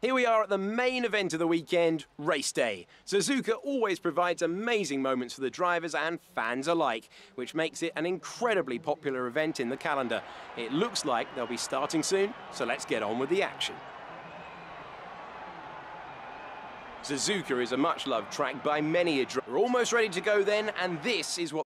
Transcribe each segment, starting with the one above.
Here we are at the main event of the weekend, race day. Suzuka always provides amazing moments for the drivers and fans alike, which makes it an incredibly popular event in the calendar. It looks like they'll be starting soon, so let's get on with the action. Suzuka is a much-loved track by many a driver. We're almost ready to go then, and this is what...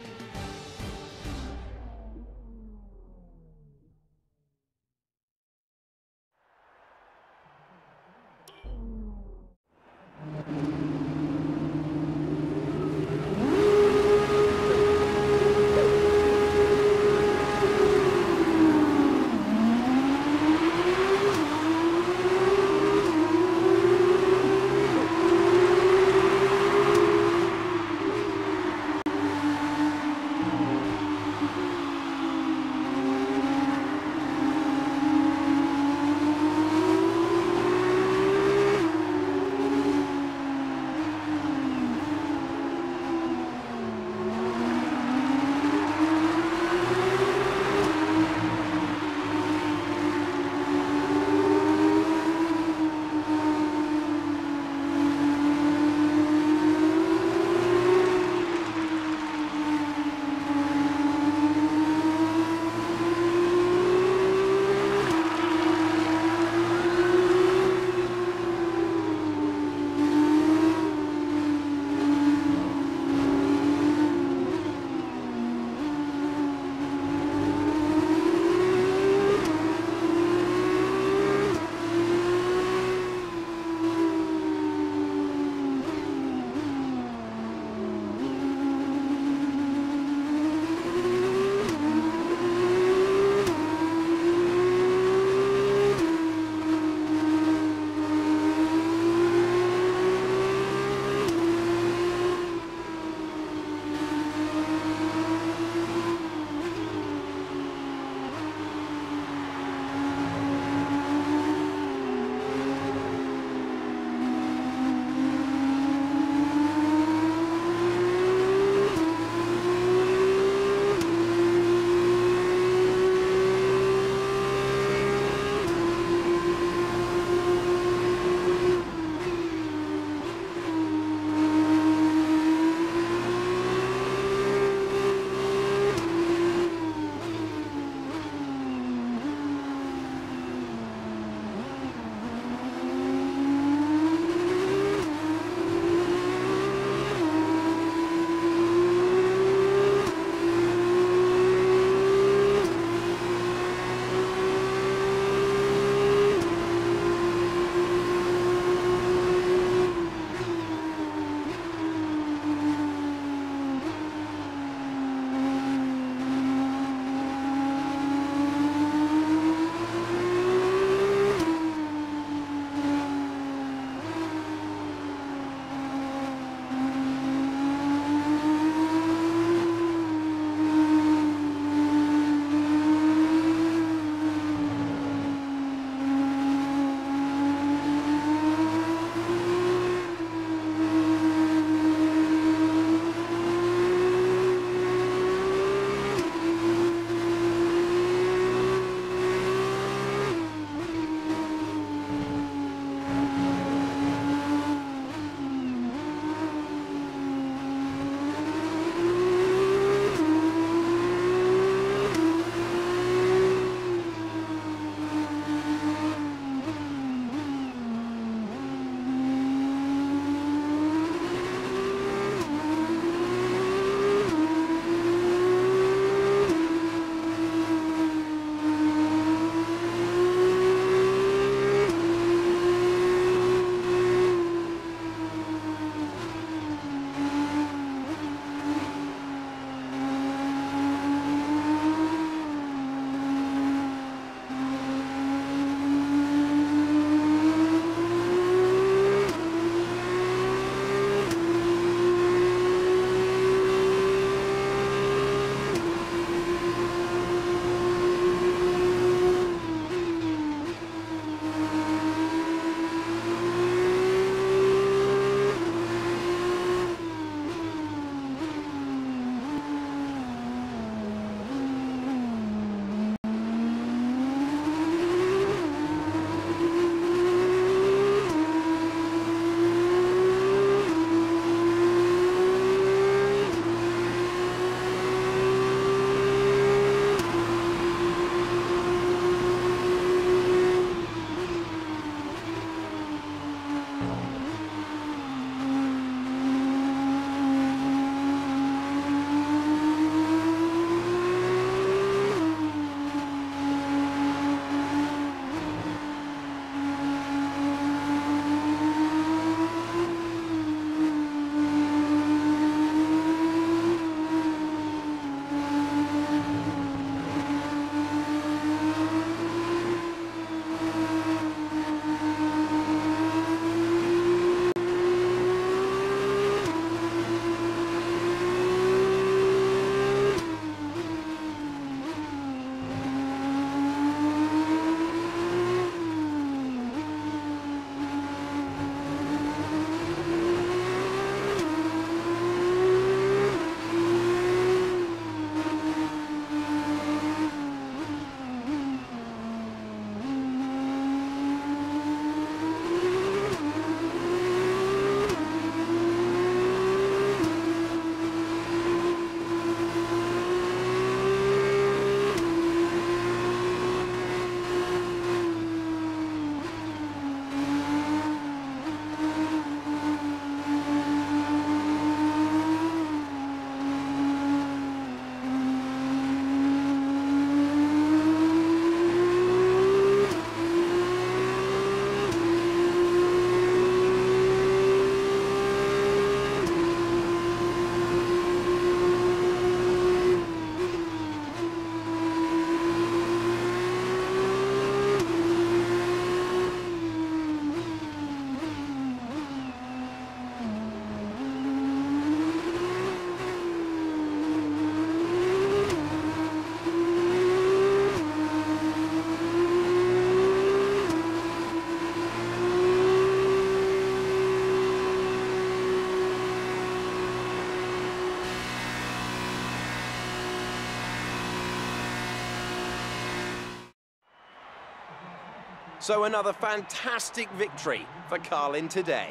So another fantastic victory for Carlin today.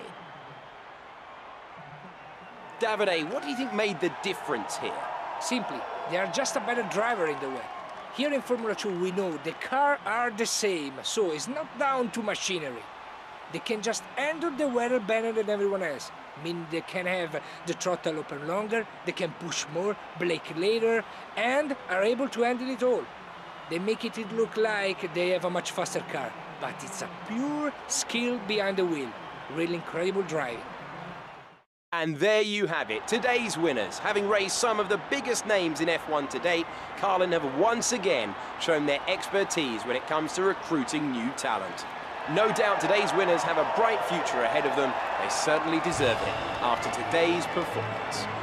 Davide, what do you think made the difference here? Simply, they are just a better driver in the wet. Here in Formula 2 we know the car are the same, so it's not down to machinery. They can just handle the weather better than everyone else. I mean, they can have the throttle open longer, they can push more, brake later, and are able to handle it all. They make it look like they have a much faster car, but it's a pure skill behind the wheel. Really incredible driving. And there you have it, today's winners. Having raced some of the biggest names in F1 to date, Carlin have once again shown their expertise when it comes to recruiting new talent. No doubt today's winners have a bright future ahead of them. They certainly deserve it after today's performance.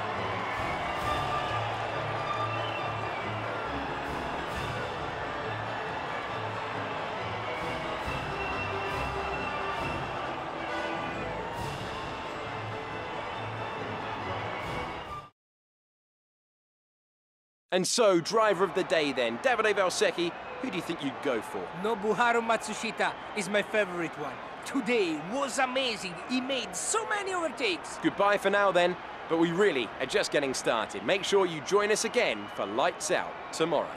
And so, driver of the day then, Davide Valsecchi, who do you think you'd go for? Nobuharu Matsushita is my favorite one. Today was amazing. He made so many overtakes. Goodbye for now then, but we really are just getting started. Make sure you join us again for Lights Out tomorrow.